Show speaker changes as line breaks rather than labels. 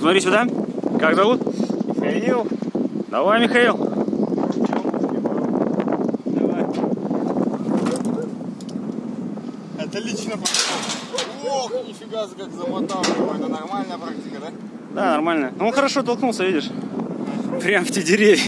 Посмотри сюда. Как зовут?
Михаил.
Давай, Михаил.
Давай. Отлично пошел. Ох, нифига как замотал его. Это нормальная практика, да?
Да, нормально. Ну, он хорошо толкнулся, видишь? Прям в те деревья.